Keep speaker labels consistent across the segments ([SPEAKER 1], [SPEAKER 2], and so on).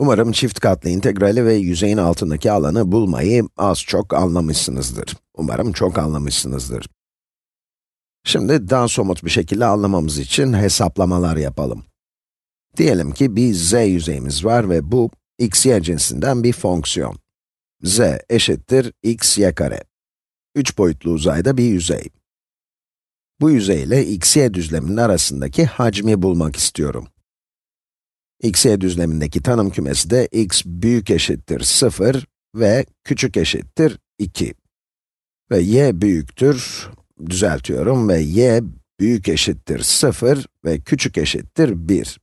[SPEAKER 1] Umarım çift katlı integrali ve yüzeyin altındaki alanı bulmayı az çok anlamışsınızdır. Umarım çok anlamışsınızdır. Şimdi daha somut bir şekilde anlamamız için hesaplamalar yapalım. Diyelim ki bir z yüzeyimiz var ve bu x, y cinsinden bir fonksiyon. z eşittir x, y kare. Üç boyutlu uzayda bir yüzey. Bu yüzey ile x, y düzleminin arasındaki hacmi bulmak istiyorum. X, y düzlemindeki tanım kümesi de x büyük eşittir 0 ve küçük eşittir 2. Ve y büyüktür, düzeltiyorum ve y büyük eşittir 0 ve küçük eşittir 1.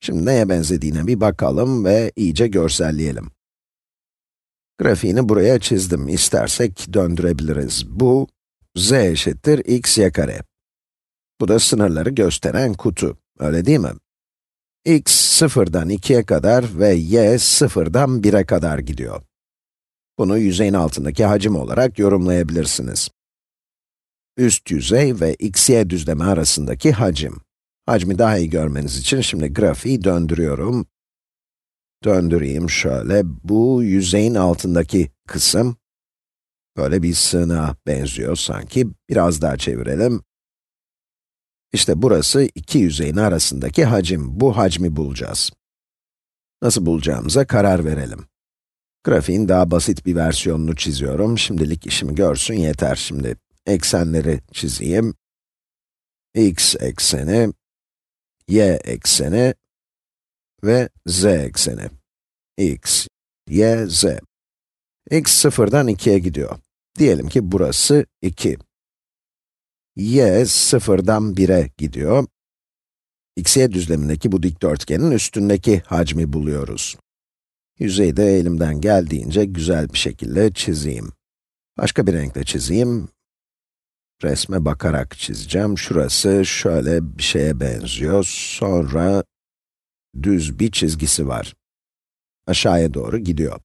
[SPEAKER 1] Şimdi neye benzediğine bir bakalım ve iyice görselleyelim. Grafiğini buraya çizdim. İstersek döndürebiliriz. Bu, z eşittir x y kare. Bu da sınırları gösteren kutu, öyle değil mi? X sıfırdan 2'ye kadar ve y sıfırdan 1'e kadar gidiyor. Bunu yüzeyin altındaki hacim olarak yorumlayabilirsiniz. Üst yüzey ve x-y düzlemi arasındaki hacim. Hacmi daha iyi görmeniz için şimdi grafiği döndürüyorum. Döndüreyim şöyle, bu yüzeyin altındaki kısım, böyle bir sığınağa benziyor sanki. Biraz daha çevirelim. İşte burası iki yüzeyin arasındaki hacim. Bu hacmi bulacağız. Nasıl bulacağımıza karar verelim. Grafiğin daha basit bir versiyonunu çiziyorum. Şimdilik işimi görsün yeter. Şimdi eksenleri çizeyim. x ekseni, y ekseni ve z ekseni. x, y, z. x sıfırdan 2'ye gidiyor. Diyelim ki burası 2. y sıfırdan 1'e gidiyor. x-y düzlemindeki bu dikdörtgenin üstündeki hacmi buluyoruz. Yüzeyi de elimden geldiğince güzel bir şekilde çizeyim. Başka bir renkle çizeyim. Resme bakarak çizeceğim. Şurası şöyle bir şeye benziyor. Sonra düz bir çizgisi var. Aşağıya doğru gidiyor.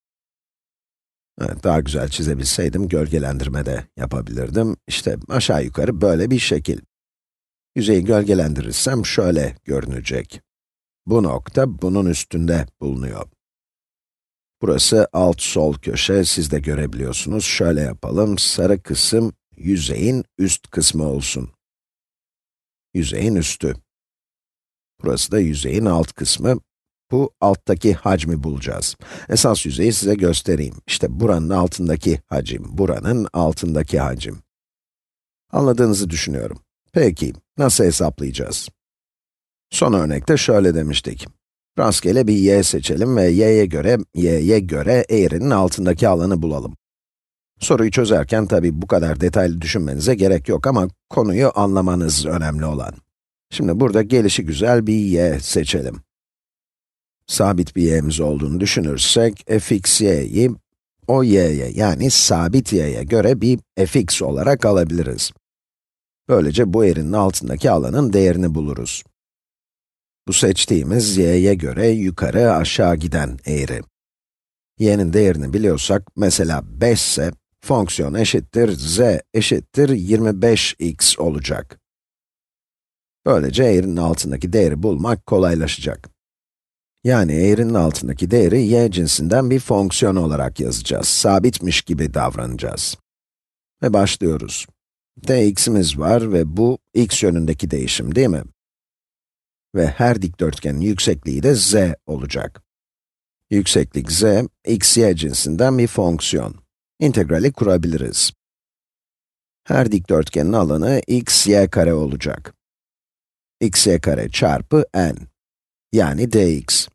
[SPEAKER 1] Evet, daha güzel çizebilseydim gölgelendirme de yapabilirdim. İşte aşağı yukarı böyle bir şekil. Yüzeyi gölgelendirirsem şöyle görünecek. Bu nokta bunun üstünde bulunuyor. Burası alt sol köşe, siz de görebiliyorsunuz. Şöyle yapalım, sarı kısım yüzeyin üst kısmı olsun. Yüzeyin üstü. Burası da yüzeyin alt kısmı. Bu alttaki hacmi bulacağız. Esas yüzeyi size göstereyim. İşte buranın altındaki hacim, buranın altındaki hacim. Anladığınızı düşünüyorum. Peki, nasıl hesaplayacağız? Son örnekte şöyle demiştik. Rastgele bir y seçelim ve y'ye göre, y'ye göre eğrinin altındaki alanı bulalım. Soruyu çözerken tabi bu kadar detaylı düşünmenize gerek yok ama konuyu anlamanız önemli olan. Şimdi burada gelişi güzel bir y seçelim. Sabit bir y'miz olduğunu düşünürsek, fx y'yi o y'ye yani sabit y'ye göre bir fx olarak alabiliriz. Böylece bu eğrinin altındaki alanın değerini buluruz. Bu seçtiğimiz y'ye göre yukarı aşağı giden eğri. y'nin değerini biliyorsak, mesela 5 ise, fonksiyon eşittir z eşittir 25x olacak. Böylece eğrinin altındaki değeri bulmak kolaylaşacak. Yani eğrinin altındaki değeri y cinsinden bir fonksiyon olarak yazacağız. Sabitmiş gibi davranacağız. Ve başlıyoruz. dx'imiz var ve bu x yönündeki değişim değil mi? Ve her dikdörtgenin yüksekliği de z olacak. Yükseklik z, x, y cinsinden bir fonksiyon. İntegrali kurabiliriz. Her dikdörtgenin alanı x, y kare olacak. x, y kare çarpı n, yani dx.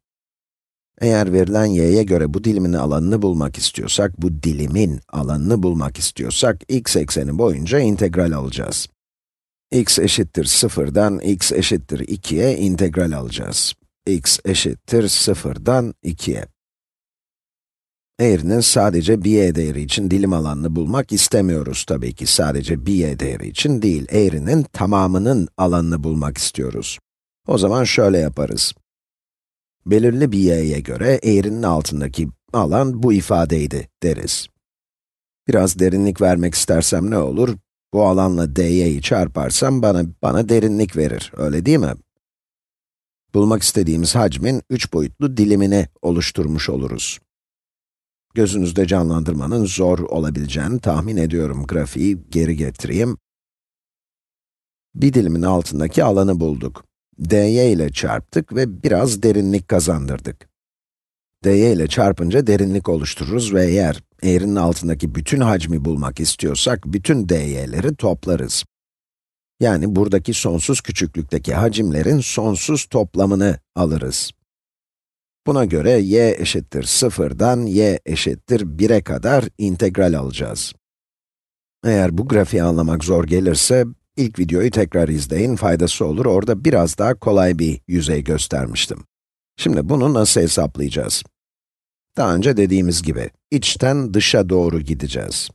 [SPEAKER 1] Eğer verilen y'ye göre bu dilimin alanını bulmak istiyorsak, bu dilimin alanını bulmak istiyorsak, x ekseni boyunca integral alacağız x eşittir 0'dan x eşittir 2'ye integral alacağız. x eşittir 0'dan 2'ye. Eğrinin sadece bir y değeri için dilim alanını bulmak istemiyoruz tabii ki. Sadece bir y değeri için değil, eğrinin tamamının alanını bulmak istiyoruz. O zaman şöyle yaparız. Belirli bir y'ye göre eğrinin altındaki alan bu ifadeydi deriz. Biraz derinlik vermek istersem ne olur? Bu alanla dy'yi çarparsam bana, bana derinlik verir, öyle değil mi? bulmak istediğimiz hacmin 3 boyutlu dilimini oluşturmuş oluruz. Gözünüzde canlandırmanın zor olabileceğini tahmin ediyorum. Grafiği geri getireyim. Bir dilimin altındaki alanı bulduk. Dy ile çarptık ve biraz derinlik kazandırdık. dy ile çarpınca derinlik oluştururuz ve eğer eğrinin altındaki bütün hacmi bulmak istiyorsak, bütün dy'leri toplarız. Yani buradaki sonsuz küçüklükteki hacimlerin sonsuz toplamını alırız. Buna göre y eşittir 0'dan y eşittir 1'e kadar integral alacağız. Eğer bu grafiği anlamak zor gelirse, ilk videoyu tekrar izleyin, faydası olur. Orada biraz daha kolay bir yüzey göstermiştim. Şimdi bunu nasıl hesaplayacağız? Daha önce dediğimiz gibi, içten dışa doğru gideceğiz.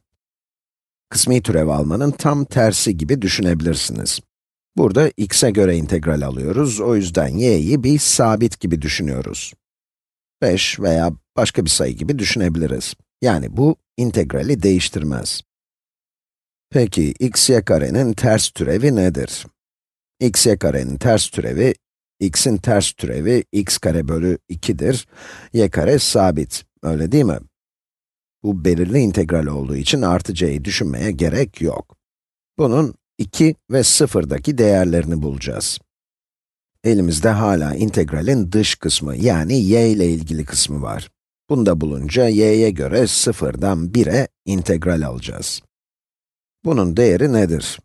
[SPEAKER 1] Kısmi türev almanın tam tersi gibi düşünebilirsiniz. Burada x'e göre integral alıyoruz, o yüzden y'yi bir sabit gibi düşünüyoruz. 5 veya başka bir sayı gibi düşünebiliriz. Yani bu, integrali değiştirmez. Peki, x y karenin ters türevi nedir? x y karenin ters türevi, x'in ters türevi x kare bölü 2'dir. y kare sabit, öyle değil mi? Bu belirli integral olduğu için artı c'yi düşünmeye gerek yok. Bunun 2 ve 0'daki değerlerini bulacağız. Elimizde hala integralin dış kısmı, yani y ile ilgili kısmı var. Bunu da bulunca y'ye göre 0'dan 1'e integral alacağız. Bunun değeri nedir?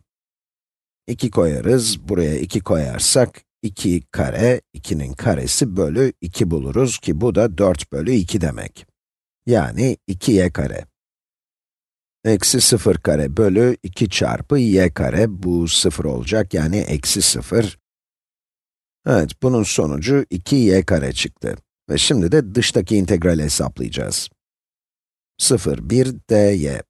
[SPEAKER 1] 2 koyarız, buraya 2 koyarsak, 2 kare, 2'nin karesi bölü 2 buluruz ki bu da 4 bölü 2 demek. Yani 2y kare. Eksi 0 kare bölü 2 çarpı y kare, bu 0 olacak yani eksi 0. Evet, bunun sonucu 2y kare çıktı. Ve şimdi de dıştaki integrali hesaplayacağız. 0, 1 dy.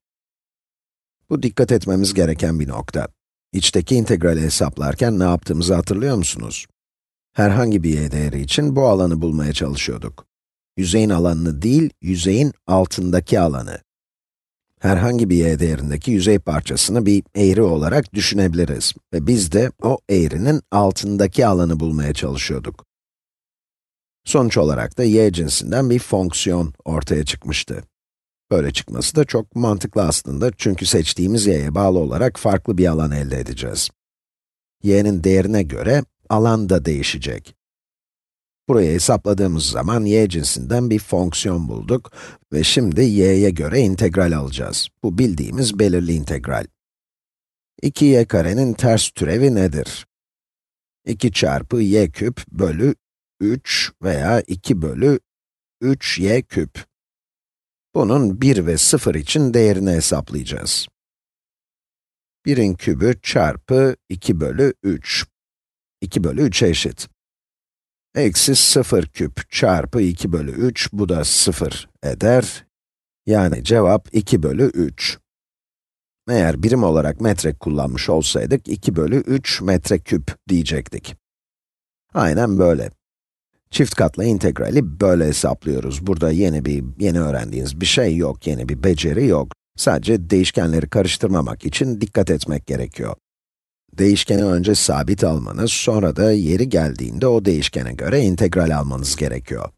[SPEAKER 1] Bu dikkat etmemiz gereken bir nokta. İçteki integrali hesaplarken ne yaptığımızı hatırlıyor musunuz? Herhangi bir y değeri için bu alanı bulmaya çalışıyorduk. Yüzeyin alanını değil, yüzeyin altındaki alanı. Herhangi bir y değerindeki yüzey parçasını bir eğri olarak düşünebiliriz. Ve biz de o eğrinin altındaki alanı bulmaya çalışıyorduk. Sonuç olarak da y cinsinden bir fonksiyon ortaya çıkmıştı. Böyle çıkması da çok mantıklı aslında çünkü seçtiğimiz y'ye bağlı olarak farklı bir alan elde edeceğiz. y'nin değerine göre alan da değişecek. Burayı hesapladığımız zaman y cinsinden bir fonksiyon bulduk ve şimdi y'ye göre integral alacağız. Bu bildiğimiz belirli integral. 2y karenin ters türevi nedir? 2 çarpı y küp bölü 3 veya 2 bölü 3y küp. Bunun 1 ve 0 için değerini hesaplayacağız. 1'in kübü çarpı 2 bölü 3. 2 bölü 3'e eşit. Eksi 0 küp çarpı 2 bölü 3, bu da 0 eder. Yani cevap 2 bölü 3. Eğer birim olarak metre kullanmış olsaydık, 2 bölü 3 metre küp diyecektik. Aynen böyle. Çift katlı integrali böyle hesaplıyoruz. Burada yeni bir, yeni öğrendiğiniz bir şey yok, yeni bir beceri yok. Sadece değişkenleri karıştırmamak için dikkat etmek gerekiyor. Değişkeni önce sabit almanız, sonra da yeri geldiğinde o değişkene göre integral almanız gerekiyor.